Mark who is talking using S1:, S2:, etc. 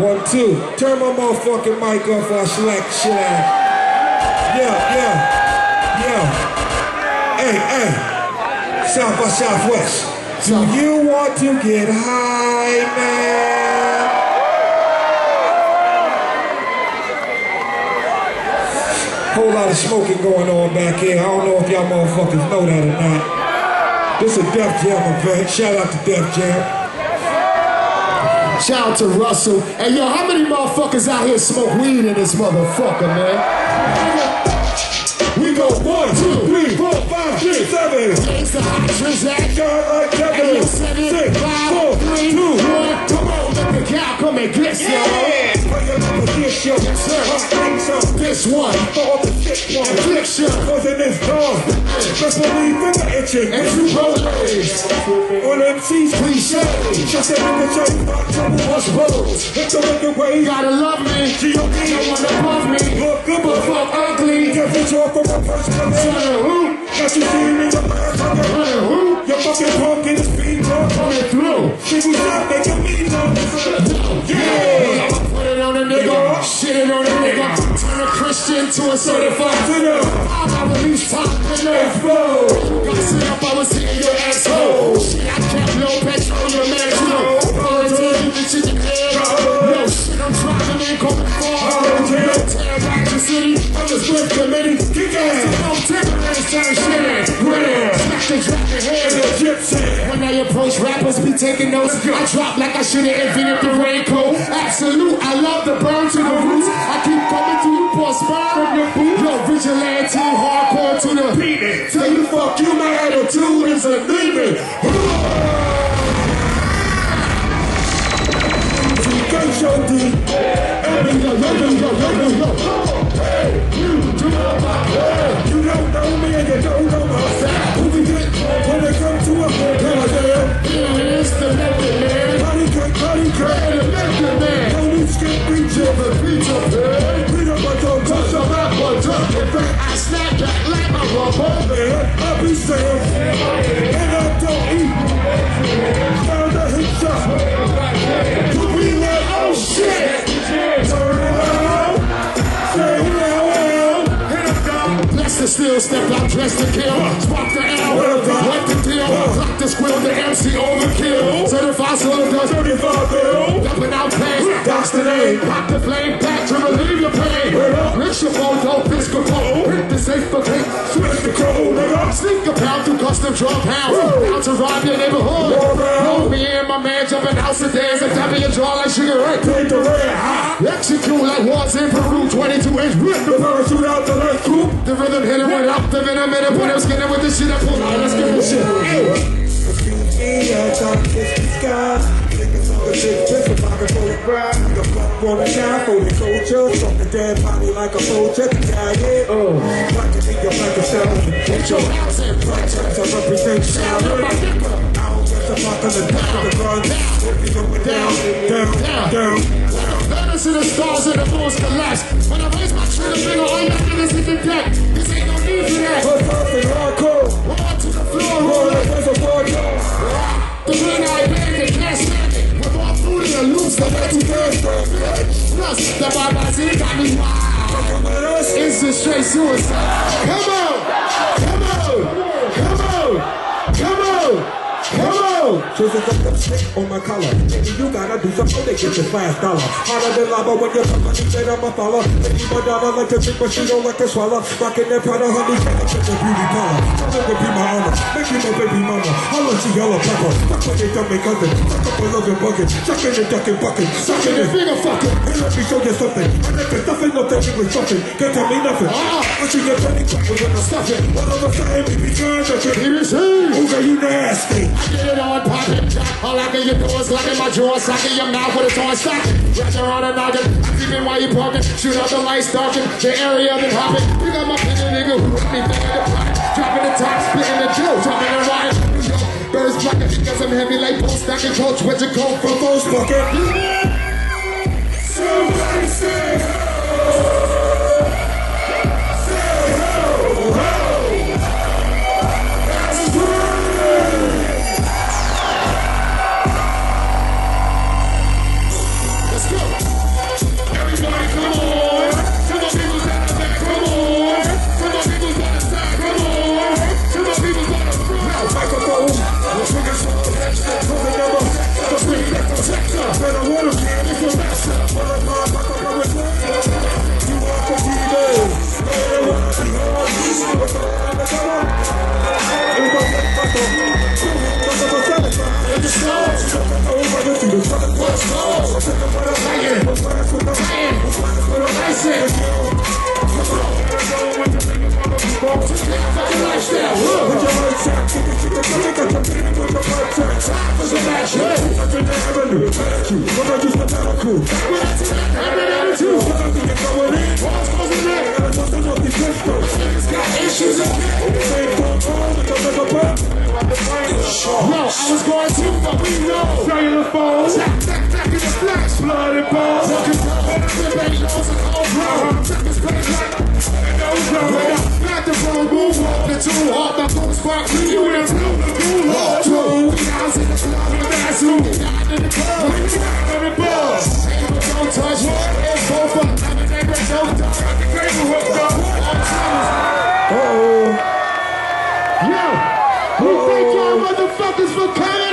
S1: One, two. Turn my motherfucking mic off or I slack shit out. Yeah, yeah, yeah. Hey, hey. South by Southwest. Do you want to get high, man? Whole lot of smoking going on back here. I don't know if y'all motherfuckers know that or not. This is a Def Jam event. Shout out to Def Jam.
S2: Shout out to Russell. Hey, yo, how many motherfuckers out here smoke weed in this motherfucker, man?
S1: We go one, two, three, four, five, six, seven.
S2: It's the hot transaction.
S1: Shot like
S2: Hey, yo,
S1: seven,
S2: seven,
S1: six,
S2: five,
S1: four,
S2: three,
S1: two,
S2: one. Come on, let the cow come and get you.
S1: Yeah. This
S2: one,
S1: Throw up the six one.
S2: affliction,
S1: in this dog, just believe finger itching.
S2: and two rollers.
S1: On MCs,
S2: Cliche,
S1: just a nigga say, fuck trouble.
S2: what's both?
S1: Hit the wicked way.
S2: You gotta love me.
S1: G.O.D.
S2: Don't wanna above me.
S1: Look good,
S2: But fuck ugly.
S1: Get the talk from a first person.
S2: hoop,
S1: Got you seeing in your mind,
S2: trying to hoop.
S1: Your fucking punk in the speed.
S2: Coming through.
S1: People stop, they
S2: Christian to a certified sinner. I'm a release top in the flow. Got set up, I was hitting your asshole. Shit, I kept no on your man, you know. Pulling you shit in the air. No shit, I'm driving in, going far. No terrorize the city, I'm just with committee. Kick ass, no temporary, turn shit in. Real, smack the drop head. When I approach rappers, be taking notes. I drop like I should have invented the raincoat. Absolute, I love the burn to the roots. Yo, yo, yo, yo, yo, step out, dress to kill. Spark the L, what the deal? Clock the squill, the MC overkill. Certified soldier,
S1: 35 bill.
S2: dumping out pain.
S1: That's the name.
S2: Pop the flame back to relieve your pain. Mix your photo, Piscopo, hit the safe for cake.
S1: Switch the code, nigga.
S2: Sneak a through custom drug pounds. Down to rob your neighborhood. Know me and my man jumping and dance and tapping your jaw like sugar ray.
S1: Take the red hot.
S2: Execute like wars in Peru, 22 inch whip.
S1: The parachute out the left coupe.
S2: The rhythm hit it without the venom it. Put him skinning with the shit I pull out. Let's get this shit. Ew.
S1: Excuse me, I try to kiss the sky. Niggas on the big piss, if I can go to. The fuck wanna shine for the culture. Fuck the dead body like a soldier. Yeah, yeah. Oh.
S2: Get your house in front.
S1: I represent sound. I don't just about to the down the gun. Down, down, down.
S2: Let us see the stars and the moons collapse. When I raise my trigger all y'all niggas the deck. This ain't no need for that.
S1: First person hardcore.
S2: Roll to the floor,
S1: Roll like there's a boy.
S2: The green can't stand it. With more food in the loose, the way to Plus, the Baba got me wild. It's straight suicide. Come on! Come on!
S1: Choose a fucking stick on my collar. Maybe you gotta do something to get your last dollar. Harder than lava when you're company said I'm a follower. Maybe my dollar like a drink, but she don't like to swallow. Rockin' that Prada honey, take a to beauty parlor. Don't ever be my honor. Make me my baby mama. I love she yellow pepper. Fuck when they dumb me cousin. Suck up a loving bucket. Suck in the ducking bucket. Suck in the finger fucking. Hey, let me show you something. I never nothing, no thinking with something. Can't tell me nothing.
S2: Ah.
S1: What you get funny quick when I'm stuffing. All of a sudden, we be trying to.
S2: BBC!
S1: Ooh, girl, you nasty.
S2: I get it on, pop it, jack. All I can you do is lock in my jaw, sock in your mouth with a torn stocking. Wrap around a noggin, creeping while you parking. Shoot out the lights, darken the area, then hopping. You got my pen nigga who got me thinking the plot. Dropping the top, splitting the Joe, dropping the riot. Birds flocking because I'm heavy like post stacking coach. Where'd you go from?
S1: First bucket.
S2: Was going to, but we know.
S1: Cellular phone.
S2: Back, back, back in the flesh.
S1: Blood and bone.
S2: Looking for a baby, knows a cold bro. Check his page like Got the phone, move up the two my phone spark, you in blue, blue, hard, two. I was in the club with a bad suit. Got in the club, got in the bus. Motherfuckers for coming